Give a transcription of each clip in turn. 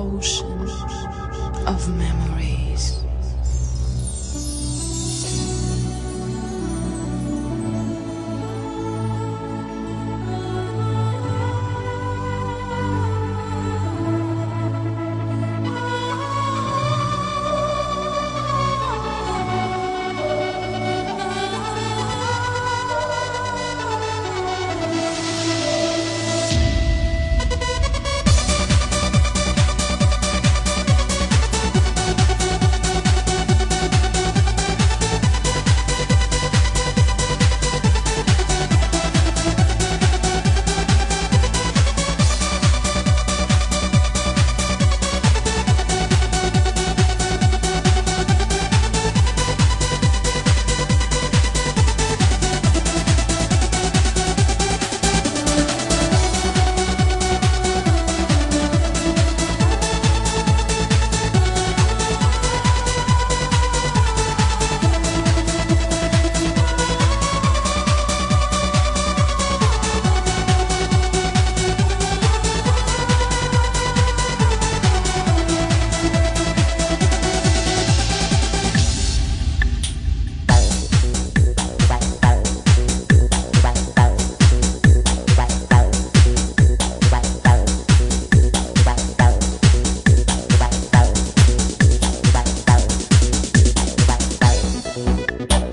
ocean of memories.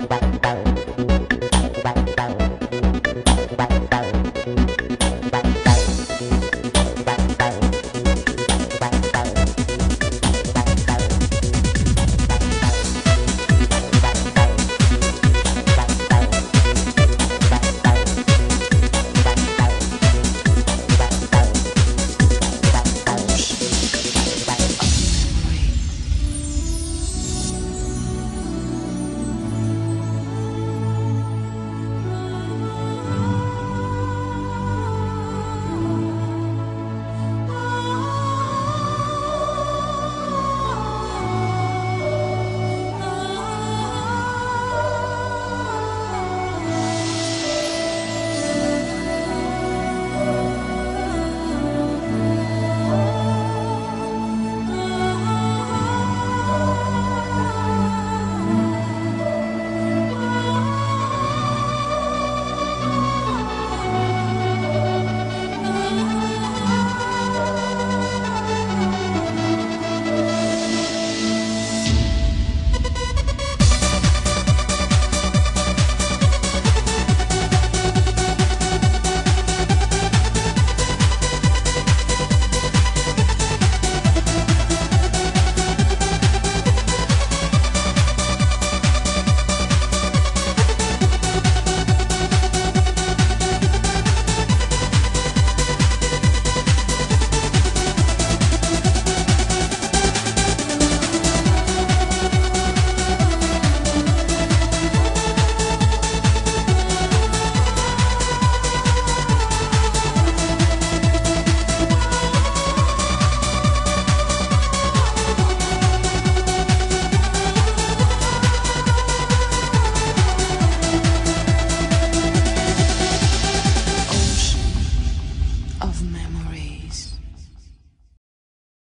bang bang.